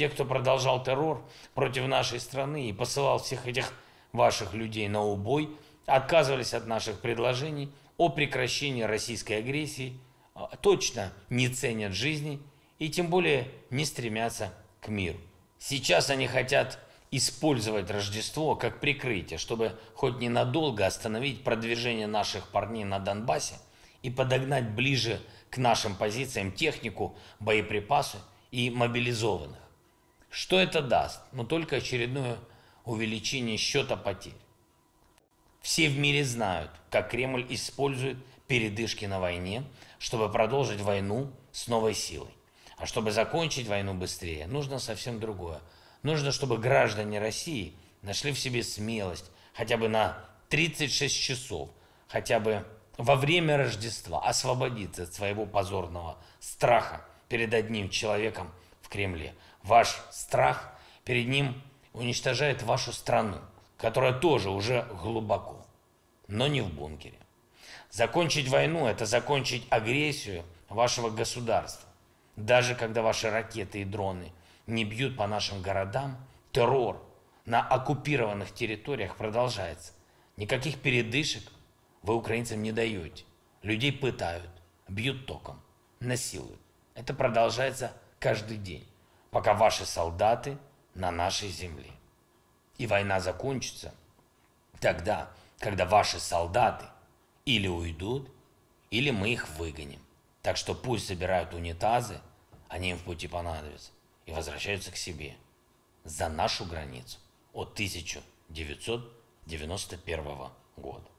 Те, кто продолжал террор против нашей страны и посылал всех этих ваших людей на убой, отказывались от наших предложений о прекращении российской агрессии, а, точно не ценят жизни и тем более не стремятся к миру. Сейчас они хотят использовать Рождество как прикрытие, чтобы хоть ненадолго остановить продвижение наших парней на Донбассе и подогнать ближе к нашим позициям технику, боеприпасы и мобилизованных. Что это даст? Ну только очередное увеличение счета потерь. Все в мире знают, как Кремль использует передышки на войне, чтобы продолжить войну с новой силой. А чтобы закончить войну быстрее, нужно совсем другое. Нужно, чтобы граждане России нашли в себе смелость хотя бы на 36 часов, хотя бы во время Рождества освободиться от своего позорного страха перед одним человеком Кремле. Ваш страх перед ним уничтожает вашу страну, которая тоже уже глубоко, но не в бункере. Закончить войну – это закончить агрессию вашего государства. Даже когда ваши ракеты и дроны не бьют по нашим городам, террор на оккупированных территориях продолжается. Никаких передышек вы украинцам не даете. Людей пытают, бьют током, насилуют. Это продолжается каждый день, пока ваши солдаты на нашей земле. И война закончится тогда, когда ваши солдаты или уйдут, или мы их выгоним. Так что пусть забирают унитазы, они им в пути понадобятся, и возвращаются к себе за нашу границу от 1991 года.